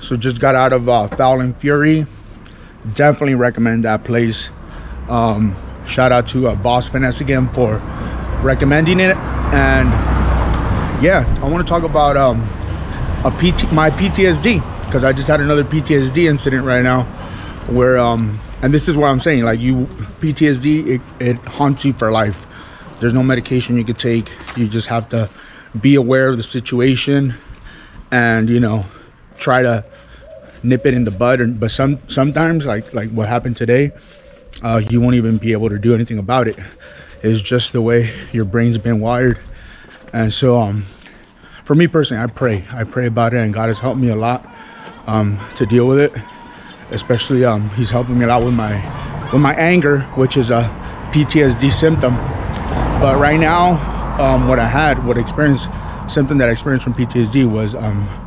So just got out of uh, Fowl and Fury. Definitely recommend that place. Um, shout out to uh, Boss Finesse again for recommending it. And yeah, I want to talk about um, a PT, my PTSD because I just had another PTSD incident right now where um and this is what I'm saying like you PTSD it, it haunts you for life there's no medication you could take you just have to be aware of the situation and you know try to nip it in the bud and but some sometimes like like what happened today uh, you won't even be able to do anything about it. It's just the way your brain's been wired. And so um for me personally i pray. I pray about it and god has helped me a lot um to deal with it. Especially um he's helping me a lot with my with my anger which is a ptsd symptom. But right now um what i had what experience something that i experienced from ptsd was um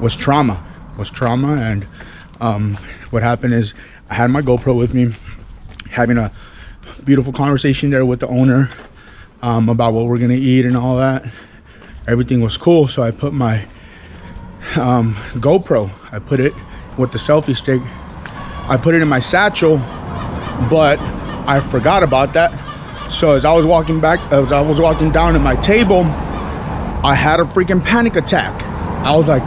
was trauma was trauma. And um what happened is i had my gopro with me having a beautiful conversation there with the owner um about what we're gonna eat and all that. Everything was cool. So i put my um gopro i put it with the selfie stick. I put it in my satchel but i forgot about that. So as i was walking back as i was walking down to my table i had a freaking panic attack. I was like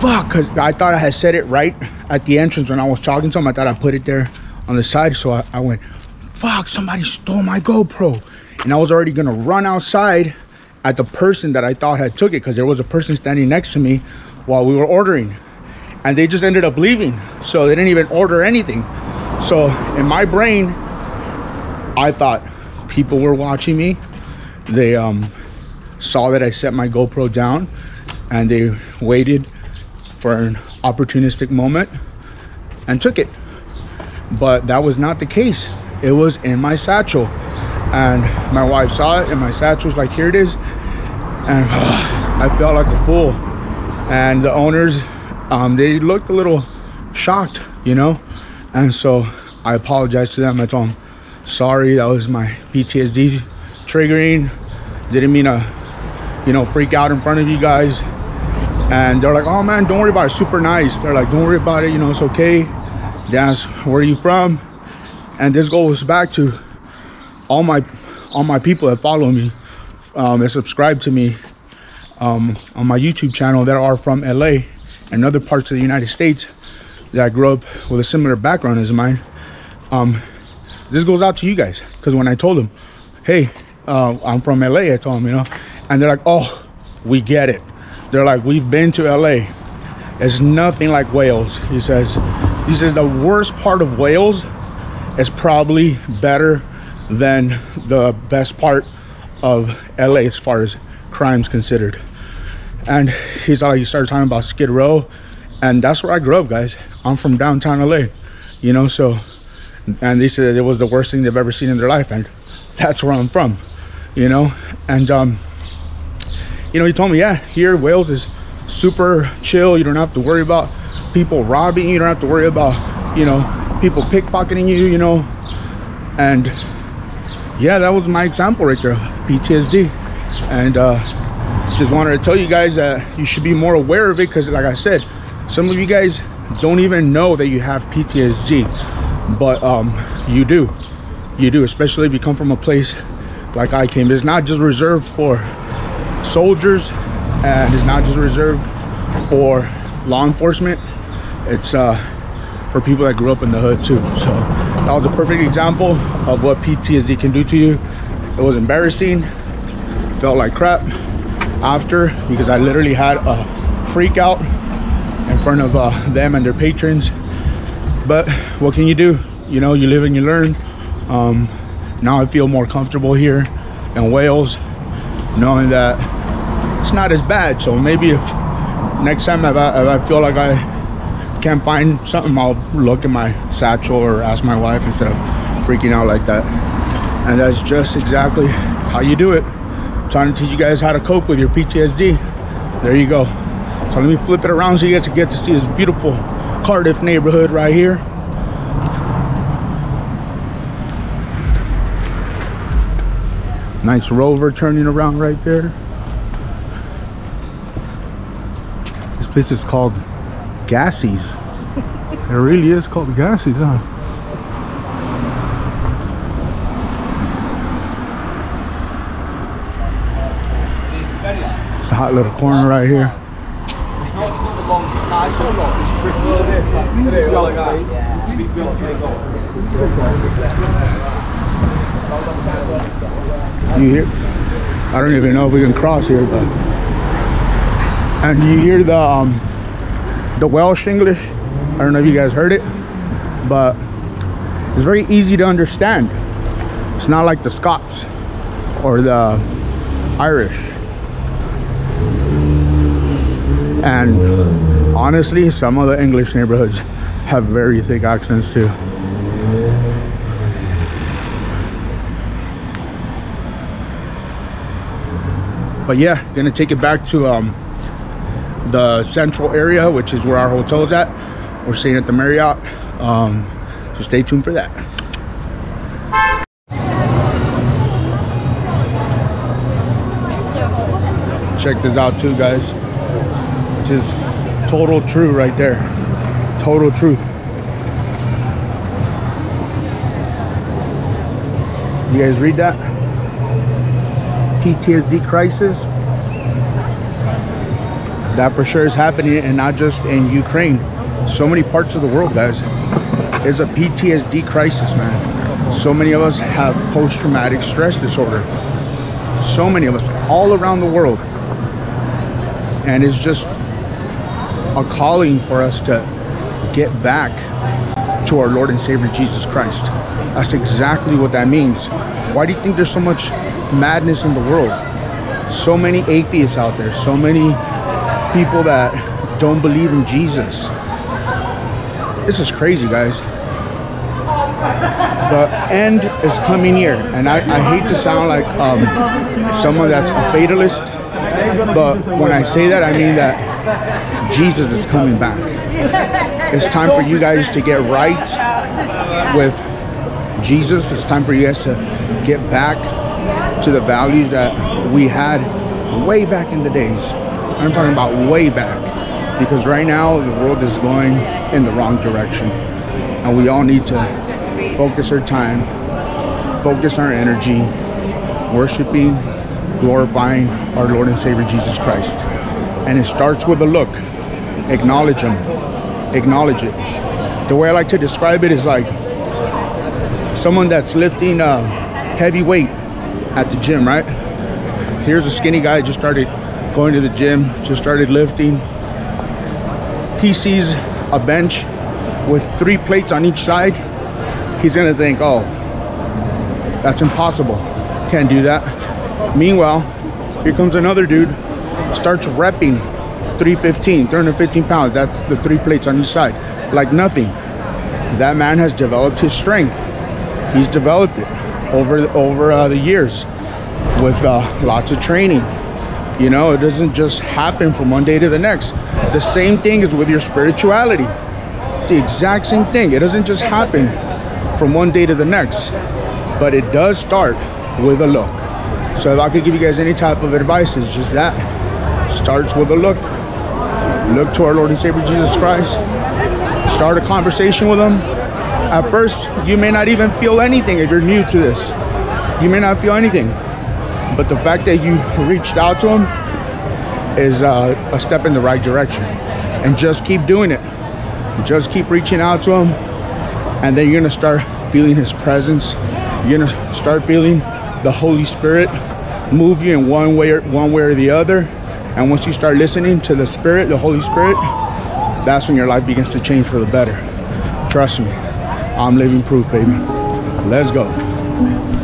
fuck because i thought i had said it right at the entrance when i was talking to him. I thought i put it there on the side so i, I went fuck somebody stole my gopro. And i was already gonna run outside at the person that i thought had took it because there was a person standing next to me while we were ordering. And they just ended up leaving so they didn't even order anything. So in my brain i thought people were watching me. They um saw that i set my gopro down and they waited for an opportunistic moment and took it. But that was not the case. It was in my satchel. And my wife saw it and my satchel was like here it is. And i felt like a fool. And the owners um, they looked a little shocked you know? And so i apologized to them. I told them sorry that was my ptsd triggering. Didn't mean to you know freak out in front of you guys and they're like oh man don't worry about it. Super nice. They're like don't worry about it. You know it's okay. That's where are you from. And this goes back to all my all my people that follow me um, that subscribe to me um, on my YouTube channel that are from LA and other parts of the United States that grew up with a similar background as mine. Um, this goes out to you guys because when I told them, hey, uh, I'm from LA, I told them, you know, and they're like, oh, we get it. They're like, we've been to LA. It's nothing like Wales. He says, he says the worst part of Wales is probably better than the best part of LA as far as crimes considered. And he's like, he started talking about Skid Row, and that's where I grew up, guys. I'm from downtown LA, you know. So, and they said it was the worst thing they've ever seen in their life, and that's where I'm from, you know. And um, you know, he told me, yeah, here Wales is super chill. You don't have to worry about people robbing you. You don't have to worry about, you know, people pickpocketing you, you know. And yeah, that was my example right there, PTSD. And uh, just wanted to tell you guys that you should be more aware of it because like I said, some of you guys don't even know that you have PTSD, but um, you do. You do, especially if you come from a place like I came. It's not just reserved for soldiers and it's not just reserved for law enforcement. It's uh, for people that grew up in the hood too. So that was a perfect example of what PTSD can do to you. It was embarrassing, felt like crap after because I literally had a freak out in front of uh, them and their patrons. But what can you do? You know, you live and you learn. Um, now I feel more comfortable here in Wales, knowing that it's not as bad. So maybe if next time if I, if I feel like I can't find something, I'll look in my satchel or ask my wife instead of freaking out like that. And that's just exactly how you do it. I'm trying to teach you guys how to cope with your PTSD. There you go. So let me flip it around so you guys can get to see this beautiful Cardiff neighborhood right here. Nice rover turning around right there. This place is called Gassies. it really is called Gassies, huh? It's a hot little corner right here. You hear? I don't even know if we can cross here, but and you hear the um, the Welsh English. I don't know if you guys heard it, but it's very easy to understand. It's not like the Scots or the Irish. And honestly, some of the English neighborhoods have very thick accents too. But yeah, gonna take it back to um, the central area, which is where our hotel's at. We're staying at the Marriott. Um, so stay tuned for that. Check this out too, guys. Which is total true right there. Total truth. You guys read that? PTSD crisis. That for sure is happening and not just in Ukraine. So many parts of the world, guys. It's a PTSD crisis, man. So many of us have post-traumatic stress disorder. So many of us all around the world. And it's just a calling for us to get back to our Lord and Savior Jesus Christ. That's exactly what that means. Why do you think there's so much madness in the world? So many atheists out there, so many people that don't believe in Jesus. This is crazy, guys. The end is coming near, and I, I hate to sound like um, someone that's a fatalist, but when I say that, I mean that Jesus is coming back. It's time for you guys to get right with Jesus. It's time for you guys to get back to the values that we had way back in the days. I'm talking about way back because right now the world is going in the wrong direction and we all need to focus our time, focus our energy, worshiping, glorifying our Lord and Savior Jesus Christ. And it starts with a look. Acknowledge Him. Acknowledge it. The way I like to describe it is like someone that's lifting a heavy weight at the gym, right? Here's a skinny guy just started going to the gym, just started lifting. He sees a bench with three plates on each side. He's gonna think, oh, that's impossible. Can't do that. Meanwhile, here comes another dude, starts repping 315, 315 pounds. That's the three plates on each side. Like nothing. That man has developed his strength. He's developed it over over uh, the years with uh, lots of training. You know, it doesn't just happen from one day to the next. The same thing is with your spirituality. the exact same thing. It doesn't just happen from one day to the next, but it does start with a look. So if I could give you guys any type of advice, it's just that. Starts with a look. Look to our Lord and Savior Jesus Christ. Start a conversation with him. At first, you may not even feel anything if you're new to this. You may not feel anything. But the fact that you reached out to him is uh, a step in the right direction. And just keep doing it. Just keep reaching out to him. And then you're gonna start feeling his presence. You're gonna start feeling the Holy Spirit move you in one way or one way or the other. And once you start listening to the Spirit, the Holy Spirit, that's when your life begins to change for the better. Trust me, I'm living proof, baby. Let's go.